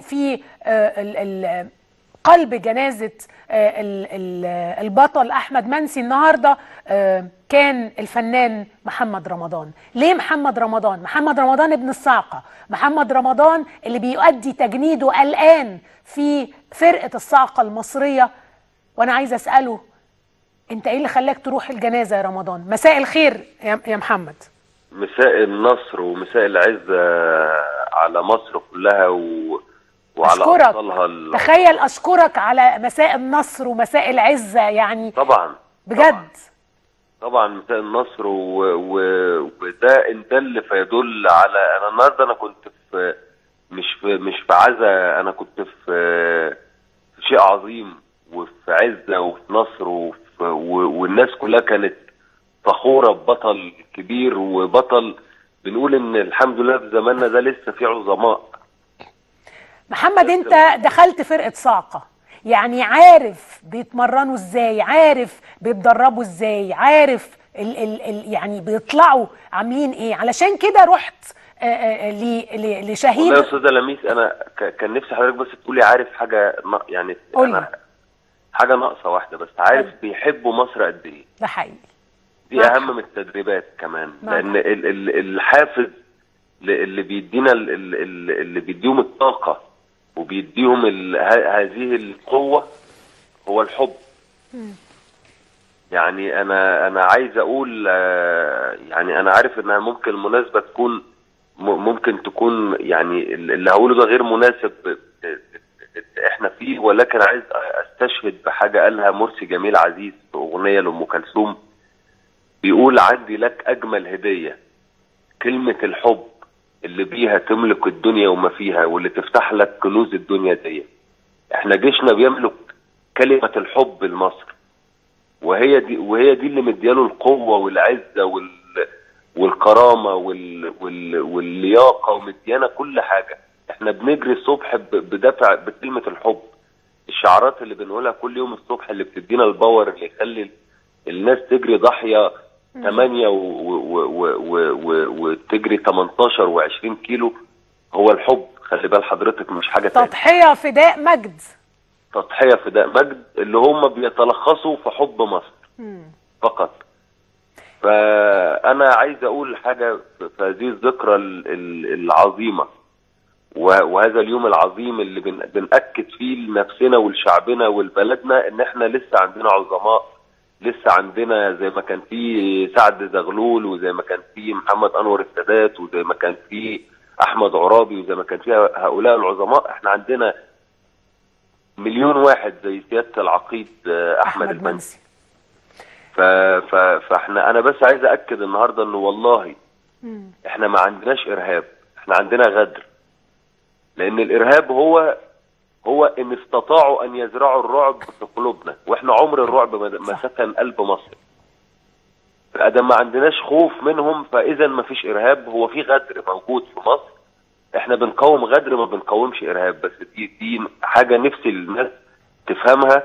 في قلب جنازة البطل أحمد منسي النهاردة كان الفنان محمد رمضان ليه محمد رمضان؟ محمد رمضان ابن الصاعقة محمد رمضان اللي بيؤدي تجنيده الآن في فرقة الصاعقة المصرية وأنا عايزة أسأله أنت إيه اللي خلاك تروح الجنازة يا رمضان؟ مساء الخير يا محمد مساء النصر ومساء العزة على مصر كلها و... وعلى أشكرك. ال... تخيل أشكرك على مساء النصر ومساء العزة يعني طبعا بجد. طبعا, طبعا مساء النصر و... و... وده إن دل فيدل على أنا النهارده أنا كنت في مش في مش في عزا أنا كنت في في شيء عظيم وفي عزة وفي نصر وفي... و... والناس كلها كانت فخورة ببطل كبير وبطل. بنقول إن الحمد لله في زماننا ده لسه في عظماء. محمد انت دخلت فرقة صاعقة يعني عارف بيتمرنوا إزاي عارف بيتدربوا إزاي عارف ال ال ال يعني بيطلعوا عاملين إيه. علشان كده رحت آآ ل- ل- لشهيد. والله يا أستاذة لميس أنا كان نفسي حضرتك بس تقولي عارف حاجة يعني قولي. أنا حاجة ناقصة واحدة بس عارف بيحبوا مصر قد إيه؟ ده حقيقي. دي معك أهم من التدريبات كمان معك لأن ال- ال- الحافز اللي بيدينا ال- ال- ال- اللي بيديهم الطاقة وبيديهم هذه القوة هو الحب. يعني أنا أنا عايز أقول يعني أنا عارف إنها ممكن المناسبه تكون ممكن تكون يعني اللي هقوله ده غير مناسب إحنا فيه ولكن عايز أستشهد بحاجة قالها مرسي جميل عزيز في أغنية لأم كلثوم. بيقول عندي لك أجمل هدية كلمة الحب اللي بيها تملك الدنيا وما فيها واللي تفتح لك كنوز الدنيا دي. إحنا جيشنا بيملك كلمة الحب لمصر. وهي دي وهي دي اللي مدياله القوة والعزة وال والكرامة وال وال واللياقة ومديانا كل حاجة. إحنا بنجري الصبح ب- بدافع بكلمة الحب. الشعارات اللي بنقولها كل يوم الصبح اللي بتدينا الباور اللي يخلي الناس تجري ضاحية 8 و- و- و- و- و- وتجري 18 و20 كيلو هو الحب. خلي بال حضرتك مش حاجة تانية. تضحية فداء مجد. تضحية فداء مجد اللي هم بيتلخصوا في حب مصر مم. فقط. فأنا عايز أقول حاجة في هذه الذكرى ال- ال- العظيمة. وهذا اليوم العظيم اللي بن- بنأكد فيه لنفسنا ولشعبنا ولبلدنا إن إحنا لسه عندنا عظماء. لسه عندنا زي ما كان في سعد زغلول وزي ما كان في محمد أنور السادات وزي ما كان في أحمد عرابي وزي ما كان في هؤلاء العظماء. إحنا عندنا مليون واحد زي سيادة العقيد آه، أحمد أحمد المنسي منسي. ف... ف... فإحنا أنا بس عايز اكد النهارده إنه والله. إحنا ما عندناش إرهاب إحنا عندنا غدر. لأن الإرهاب هو هو إن استطاعوا أن يزرعوا الرعب في قلوبنا. وإحنا عمر الرعب ما. سكن قلب مصر. فادام ما عندناش خوف منهم فإذا ما فيش إرهاب. هو في غدر موجود في مصر. إحنا بنقاوم غدر ما بنقاومش إرهاب. بس دي دي حاجة نفسي الناس تفهمها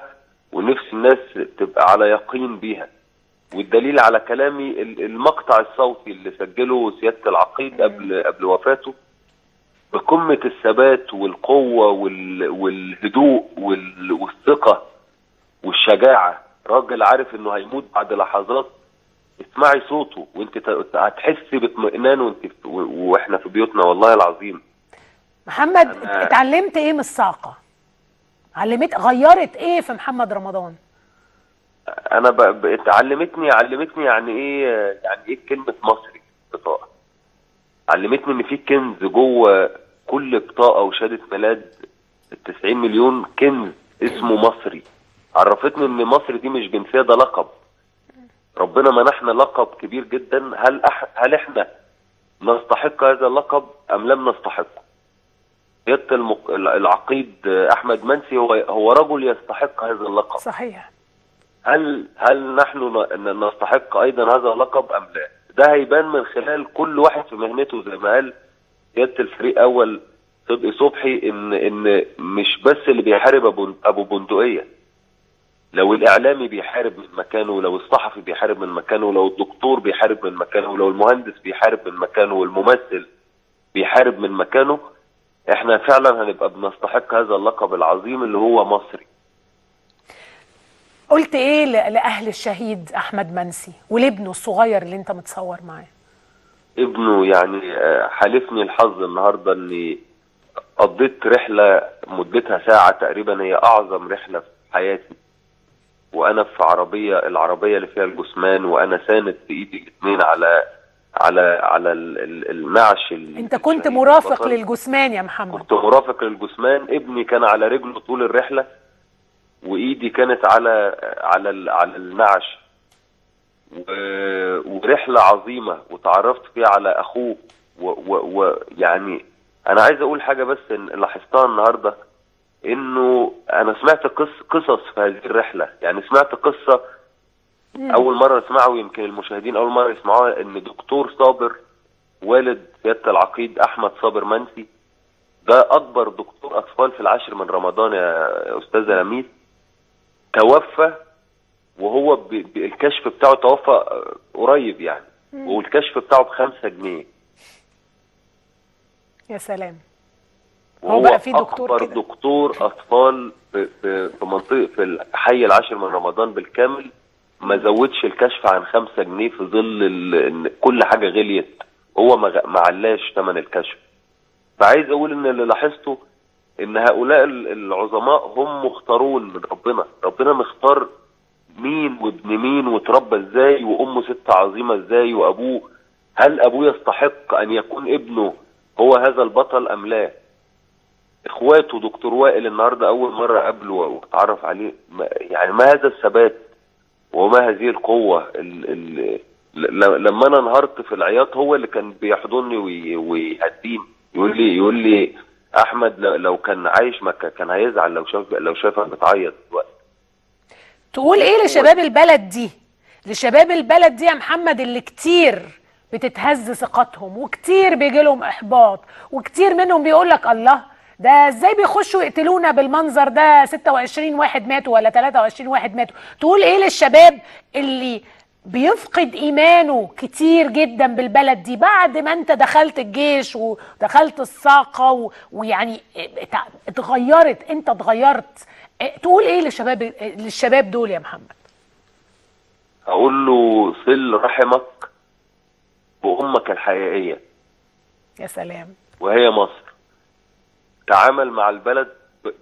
ونفسي الناس تبقى على يقين بيها. والدليل على كلامي ال- المقطع الصوتي اللي سجله سيادة العقيد قبل قبل وفاته. بقمة الثبات والقوة وال- والهدوء وال- والثقة والشجاعة. راجل عارف إنه هيموت بعد لحظات. اسمعي صوته وإنت هتحسي باطمئنان وإنت وإحنا في بيوتنا والله العظيم. محمد أنا- اتعلمت إيه من الصاعقة علمت غيرت إيه في محمد رمضان؟ أنا ب- ب- علمتني علمتني يعني إيه يعني إيه كلمة مصري بطاقه علمتني إن في كنز جوه كل بطاقه وشهاده ميلاد ال 90 مليون كنز اسمه مصري. عرفتني إن مصر دي مش جنسية ده لقب. ربنا منحنا لقب كبير جدا. هل أح هل إحنا نستحق هذا اللقب أم لم نستحقه؟ سياده المق... العقيد أحمد منسي هو هو رجل يستحق هذا اللقب. صحيح. هل هل نحن ن- نستحق أيضا هذا اللقب أم لا؟ ده هيبان من خلال كل واحد في مهنته زي ما قال سياده الفريق أول صدقي صبحي إن إن مش بس اللي بيحارب أبو أبو بندقية. لو الإعلامي بيحارب من مكانه لو الصحفي بيحارب من مكانه لو الدكتور بيحارب من مكانه لو المهندس بيحارب من مكانه والممثل بيحارب من مكانه إحنا فعلا هنبقى بنستحق هذا اللقب العظيم اللي هو مصري. قلت إيه لأهل الشهيد أحمد منسي ولابنه الصغير اللي أنت متصور معاه؟ ابنه يعني آه، حالفني الحظ النهارده إني قضيت رحلة مدتها ساعة تقريبا هي أعظم رحلة في حياتي. وأنا في عربية العربية اللي فيها الجثمان وأنا ساند بايدي الاثنين على على على ال- ال- النعش ال- أنت كنت مرافق. للجثمان يا محمد. كنت مرافق للجثمان. ابني كان على رجله طول الرحلة. وإيدي كانت على على على النعش ورحلة عظيمة وتعرفت فيها على أخوه. ويعني أنا عايز أقول حاجة بس إن لاحظتها النهارده إنه أنا سمعت قص قصص في هذه الرحلة. يعني سمعت قصة أول مرة أسمعها ويمكن المشاهدين أول مرة يسمعوها إن دكتور صابر والد سيادة العقيد أحمد صابر منسي ده أكبر دكتور أطفال في العاشر من رمضان يا أستاذة لميس. توفى وهو الكشف بتاعه توفى آه، قريب يعني. والكشف بتاعه بخمسة جنيه. يا سلام. هو بقى في دكتور أكبر كده. دكتور أطفال في في في منطقة في الحي العاشر من رمضان بالكامل ما زودش الكشف عن خمسة جنيه في ظل كل حاجة غليت. هو ما علاش ثمن الكشف. فعايز أقول إن اللي لاحظته إن هؤلاء ال- العظماء هم مختارون من ربنا. ربنا مختار مين وابن مين وتربى إزاي وأمه ست عظيمة إزاي وأبوه. هل أبوه يستحق أن يكون ابنه هو هذا البطل أم لا؟ إخواته دكتور وائل النهارده أول مرة أقابله وأتعرف عليه. يعني ما هذا الثبات وما هذه القوة؟ ال ال لما أنا انهارت في العياط هو اللي كان بيحضني وي- ويهديني. يقول لي يقول لي أحمد لو- كان عايش ما كان هيزعل لو شاف لو شافك بتعيط دلوقتي. تقول إيه لشباب البلد دي؟ لشباب البلد دي يا محمد اللي كتير بتتهز ثقتهم وكتير بيجي لهم إحباط وكتير منهم بيقول لك الله ده إزاي بيخشوا يقتلونا بالمنظر ده؟ 26 واحد ماتوا ولا 23 واحد ماتوا. تقول إيه للشباب اللي بيفقد إيمانه كتير جدا بالبلد دي بعد ما أنت دخلت الجيش ودخلت الساقة و... ويعني ات- اتغيرت أنت اتغيرت. آه، تقول إيه للشباب للشباب دول يا محمد؟ أقول له صل رحمك بامك الحقيقية. يا سلام. وهي مصر. تعامل مع البلد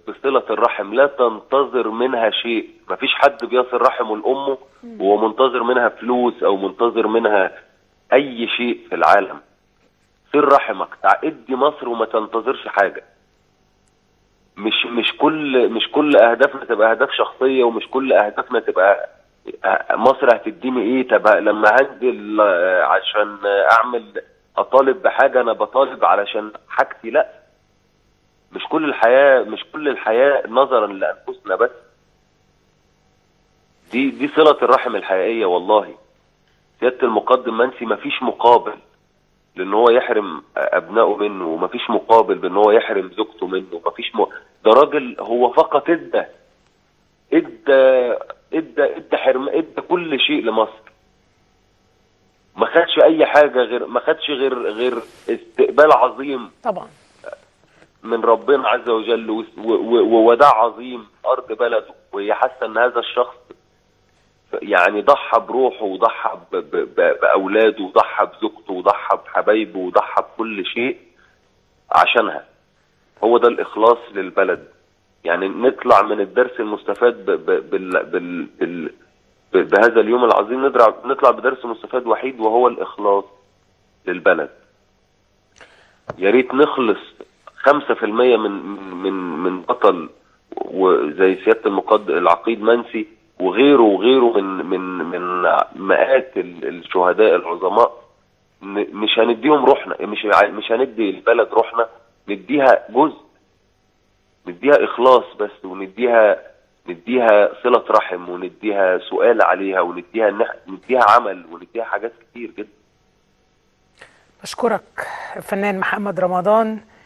بصلة الرحم لا تنتظر منها شيء. مفيش حد بيصل رحمه لأمه وهو منتظر منها فلوس أو منتظر منها أي شيء في العالم. صل رحمك ادي مصر وما تنتظرش حاجة. مش مش كل مش كل أهدافنا تبقى أهداف شخصية ومش كل أهدافنا تبقى مصر هتديني إيه؟ طب لما هنزل آه، عشان أعمل أطالب بحاجة أنا بطالب علشان حاجتي لأ. مش كل الحياة مش كل الحياة نظرا لأنفسنا بس. دي دي صلة الرحم الحقيقية والله. سيادة المقدم منسي مفيش مقابل لأن هو يحرم أبنائه منه ومفيش مقابل بأن هو يحرم زوجته منه. مفيش م... ده راجل هو فقط ادى ادى ادى ادى حرم ادى كل شيء لمصر. ما خدش أي حاجة غير ما خدش غير غير استقبال عظيم. طبعا. من ربنا عز وجل ووداع عظيم أرض بلده وهي حاسة إن هذا الشخص يعني ضحى بروحه وضحى بأولاده وضحى بزوجته وضحى بحبايبه وضحى بكل شيء عشانها. هو ده الإخلاص للبلد. يعني نطلع من الدرس المستفاد بهذا اليوم العظيم نطلع بدرس مستفاد وحيد وهو الإخلاص للبلد. يا ريت نخلص 5% من من من بطل وزي سيادة المقد العقيد منسي وغيره وغيره من من من مئات ال- الشهداء العظماء. مش هنديهم روحنا مش مش هندي البلد روحنا نديها جزء نديها إخلاص بس ونديها نديها صلة رحم ونديها سؤال عليها ونديها نديها عمل ونديها حاجات كتير جدا. بشكرك الفنان محمد رمضان.